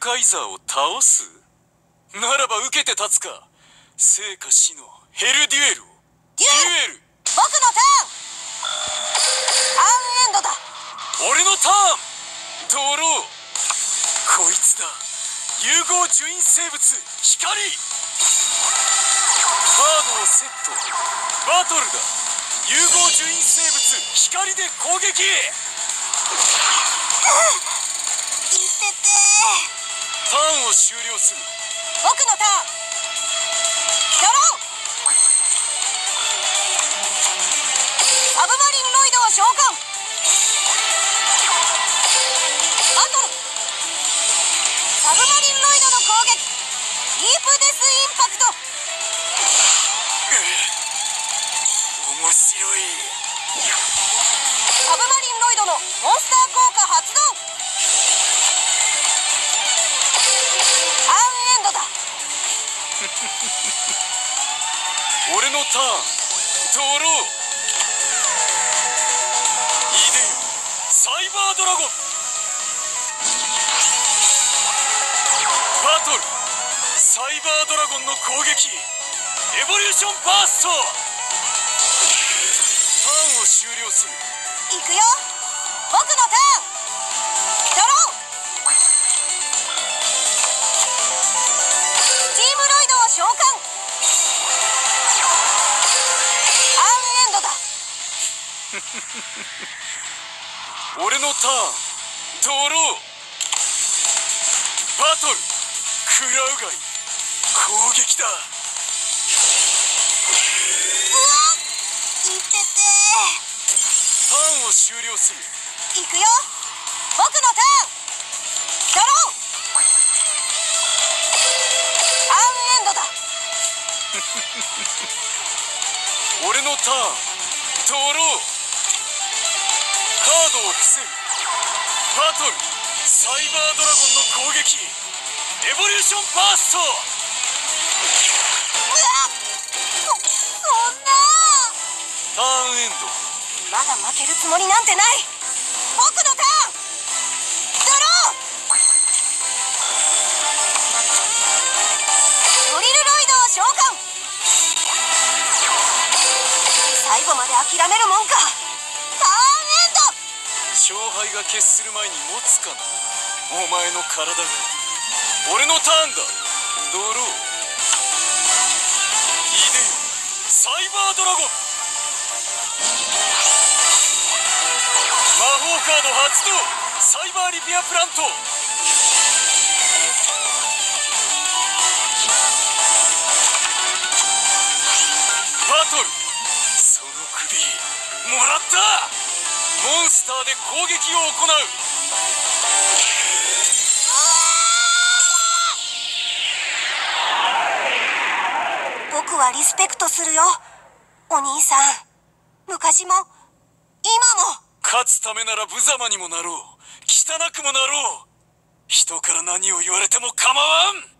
カイザーを倒す？ならば受けて立つか。生か死のヘルデュエルを。デュエル！僕のターン。ターンエンドだ。俺のターン！ドロー！こいつだ。融合樹因生物！光！カードをセット。バトルだ。融合樹因生物！光で攻撃ターンを終了する。僕のターン。ドローサブマリンロイドを召喚。のモンスター効果発動ターンエンドだ。俺のターンドロー。いでよサイバードラゴン。バトル。サイバードラゴンの攻撃。エボリューションバースト。ターンを終了する。いくよ 俺のターンドロー。バトル。クラウガイ攻撃だ。うわいてて。ターンを終了するいくよ。僕のターン。ドロー。ターンエンドだ。俺のターン。ドロー。カードをバトル。サイバードラゴンの攻撃。エボリューションバースト。うわ。そそんな。ターンエンド。まだ負けるつもりなんてない後まで諦めるもんか。ターンエンド勝敗が決する前に持つかな。お前の体が。俺のターンだ。ドロー。いでよサイバードラゴン。魔法カード発動。サイバーリピアプラント。もらった。モンスターで攻撃を行う。僕はリスペクトするよ。お兄さん。昔も。今も。勝つためなら無様にもなろう。汚くもなろう。人から何を言われても構わん